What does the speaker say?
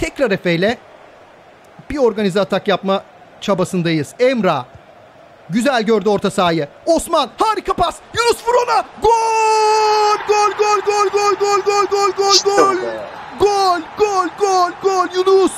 Tekrar Efe ile bir organize atak yapma çabasındayız. Emra güzel gördü orta sahayı. Osman harika pas. Yunus vur ona. Gol! Gol gol gol gol gol gol gol gol gol. Gol gol gol gol Yunus.